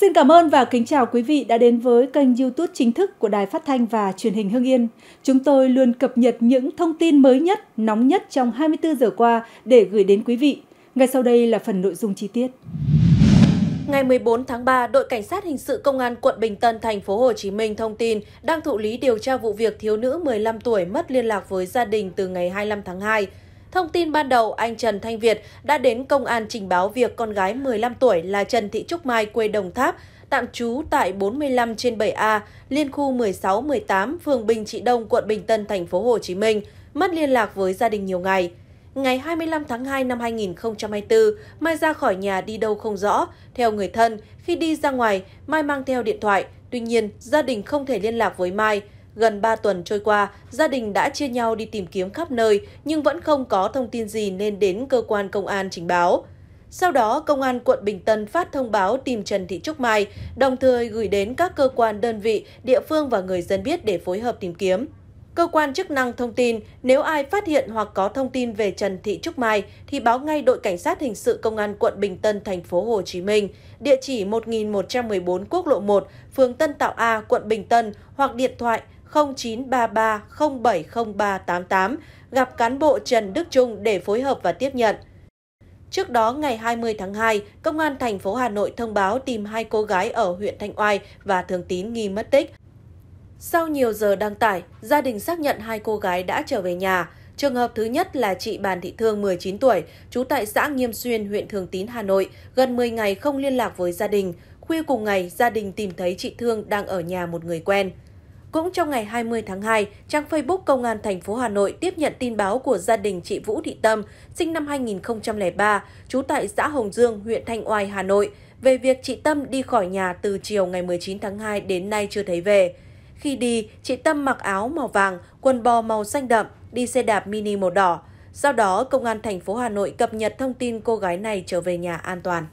Xin cảm ơn và kính chào quý vị đã đến với kênh YouTube chính thức của Đài Phát thanh và Truyền hình Hưng Yên. Chúng tôi luôn cập nhật những thông tin mới nhất, nóng nhất trong 24 giờ qua để gửi đến quý vị. Ngay sau đây là phần nội dung chi tiết. Ngày 14 tháng 3, đội cảnh sát hình sự công an quận Bình Tân, thành phố Hồ Chí Minh thông tin đang thụ lý điều tra vụ việc thiếu nữ 15 tuổi mất liên lạc với gia đình từ ngày 25 tháng 2. Thông tin ban đầu, anh Trần Thanh Việt đã đến công an trình báo việc con gái 15 tuổi là Trần Thị Trúc Mai quê Đồng Tháp, tạm trú tại 45 trên 7A, liên khu 16-18, phường Bình Trị Đông, quận Bình Tân, thành phố Hồ Chí Minh, mất liên lạc với gia đình nhiều ngày. Ngày 25 tháng 2 năm 2024, Mai ra khỏi nhà đi đâu không rõ. Theo người thân, khi đi ra ngoài, Mai mang theo điện thoại. Tuy nhiên, gia đình không thể liên lạc với Mai. Gần 3 tuần trôi qua, gia đình đã chia nhau đi tìm kiếm khắp nơi nhưng vẫn không có thông tin gì nên đến cơ quan công an trình báo. Sau đó, Công an quận Bình Tân phát thông báo tìm Trần Thị Trúc Mai, đồng thời gửi đến các cơ quan đơn vị, địa phương và người dân biết để phối hợp tìm kiếm. Cơ quan chức năng thông tin nếu ai phát hiện hoặc có thông tin về Trần Thị Trúc Mai thì báo ngay đội cảnh sát hình sự công an quận Bình Tân thành phố Hồ Chí Minh, địa chỉ 1114 Quốc lộ 1, phường Tân Tạo A, quận Bình Tân hoặc điện thoại 0933 070388 gặp cán bộ Trần Đức Trung để phối hợp và tiếp nhận. Trước đó, ngày 20 tháng 2, Công an thành phố Hà Nội thông báo tìm hai cô gái ở huyện Thanh Oai và Thường Tín nghi mất tích. Sau nhiều giờ đăng tải, gia đình xác nhận hai cô gái đã trở về nhà. Trường hợp thứ nhất là chị Bàn Thị Thương 19 tuổi, trú tại xã Nghiêm Xuyên, huyện Thường Tín, Hà Nội, gần 10 ngày không liên lạc với gia đình. Khuya cùng ngày, gia đình tìm thấy chị Thương đang ở nhà một người quen. Cũng trong ngày 20 tháng 2, trang Facebook Công an thành phố Hà Nội tiếp nhận tin báo của gia đình chị Vũ Thị Tâm, sinh năm 2003, trú tại xã Hồng Dương, huyện Thanh Oai, Hà Nội, về việc chị Tâm đi khỏi nhà từ chiều ngày 19 tháng 2 đến nay chưa thấy về. Khi đi, chị Tâm mặc áo màu vàng, quần bò màu xanh đậm, đi xe đạp mini màu đỏ. Sau đó, Công an thành phố Hà Nội cập nhật thông tin cô gái này trở về nhà an toàn.